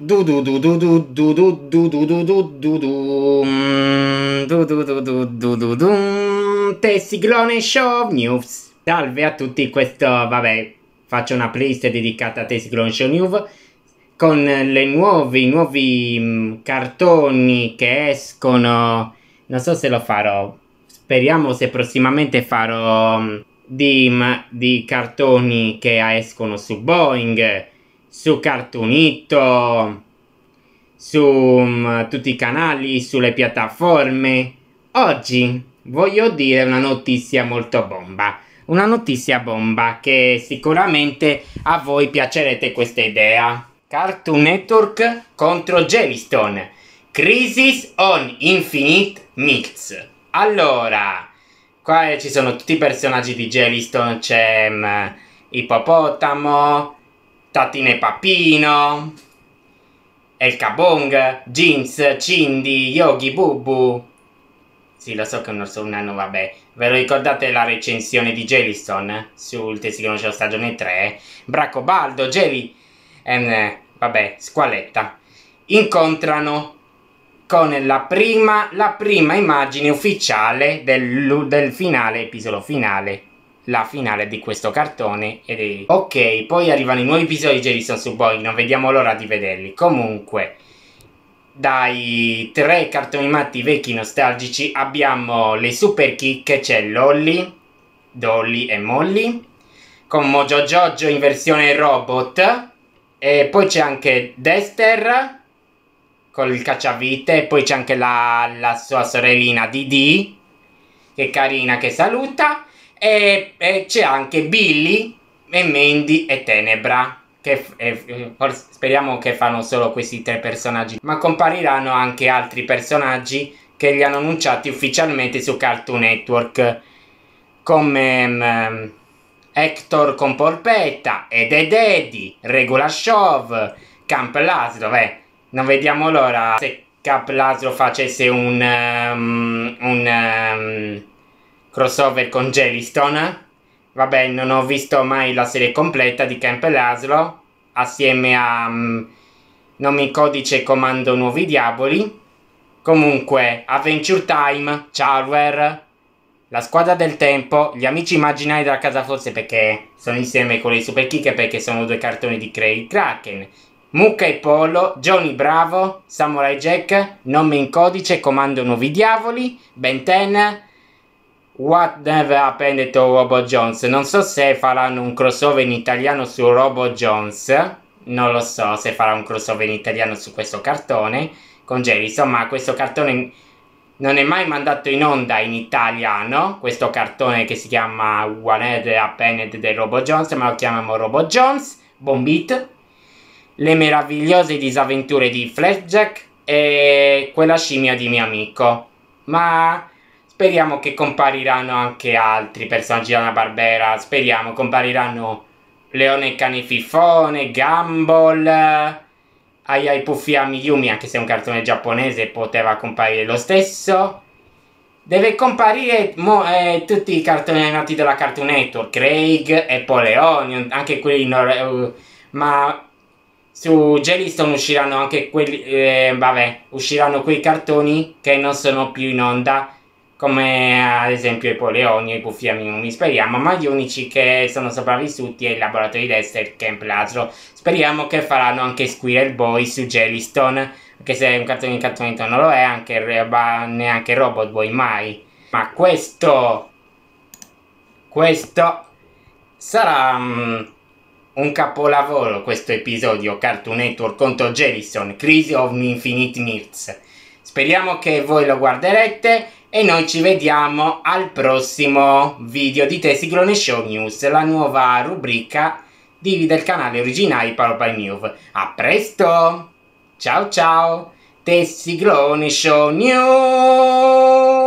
du du du du du du du du du du du du du Mm, du Tessiglone Show News Salve a tutti, questo vabbè faccio una playlist dedicata a Tessiglone Show News con le nuovi, nuovi mm, cartoni che escono non so se lo farò speriamo se prossimamente farò mm, di, di cartoni che escono su Boeing su Cartoonito, su um, tutti i canali, sulle piattaforme. Oggi voglio dire una notizia molto bomba. Una notizia bomba che sicuramente a voi piacerete questa idea. Cartoon Network contro Jellystone. Crisis on Infinite Mix. Allora, qua ci sono tutti i personaggi di Jellystone, c'è um, Ippopotamo, Tatine Papino, El Kabong, Jeans, Cindy, Yogi Bubu. Sì, lo so che non so un anno, vabbè. Ve lo ricordate la recensione di Jellystone sul Tessicano Show stagione 3? Bracobaldo, Jelly, ehm, vabbè, Squaletta. Incontrano con la prima, la prima immagine ufficiale del, del finale, episodio finale la finale di questo cartone ed è... Ok, poi arrivano i nuovi episodi di Jerison su Boeing, non vediamo l'ora di vederli. Comunque, dai tre cartoni animati vecchi nostalgici abbiamo le super kick, c'è Lolly, Dolly e Molly, con Mojo Jojo in versione robot, e poi c'è anche Dexter con il cacciavite, poi c'è anche la, la sua sorellina Didi, che è carina, che saluta, e, e c'è anche Billy e Mandy e Tenebra. Che eh, speriamo che fanno solo questi tre personaggi. Ma compariranno anche altri personaggi che li hanno annunciati ufficialmente su Cartoon Network. Come um, Hector con Polpetta, Ed Ed Eddie, Regular Show, Camp Laszlo. Beh, non vediamo l'ora se Camp Laszlo facesse un... Um, un um, crossover con Jellystone. Vabbè, non ho visto mai la serie completa di Camp Laszlo. Assieme a um, Nomi Codice Comando Nuovi Diavoli. Comunque, Adventure Time, Charware, La Squadra del Tempo, Gli Amici Immaginari della Casa Forse perché sono insieme con i Super Kick perché sono due cartoni di Craig Kraken. Mucca e Polo, Johnny Bravo, Samurai Jack, Nome in Codice, Comando Nuovi Diavoli, Ben 10, What Never Happened to Robo Jones. Non so se faranno un crossover in italiano su Robo Jones. Non lo so se farà un crossover in italiano su questo cartone con Jerry. Insomma, questo cartone non è mai mandato in onda in italiano. Questo cartone che si chiama What Never Happened di Robo Jones, ma lo chiamiamo Robo Jones. Bombit. Le meravigliose disavventure di Flashjack e quella scimmia di mio amico. Ma Speriamo che compariranno anche altri personaggi della Barbera. Speriamo compariranno Leone Cane Fifone, Gumball, Ai Ai Puffi Yumi, anche se è un cartone giapponese poteva comparire lo stesso. Deve comparire eh, tutti i cartoni animati della Cartoon Network, Craig e Poleonion, anche quelli... Uh, ma su Jellystone usciranno anche quelli... Eh, vabbè, usciranno quei cartoni che non sono più in onda come ad esempio i Poleoni e i Puffiamini, speriamo, ma gli unici che sono sopravvissuti è il laboratorio di Dexter Camp Lazaro. Speriamo che faranno anche Squirrel Boy su Jellystone, anche se un cartone di cartonito non lo è, anche, neanche Robot Boy mai. Ma questo... questo sarà um, un capolavoro questo episodio Cartoon Network contro Jellystone, Crisis of Infinite Mirts. Speriamo che voi lo guarderete e noi ci vediamo al prossimo video di Tessiglone Show News, la nuova rubrica di, del canale originale Paolo News. A presto! Ciao ciao! Tessiglone Show News!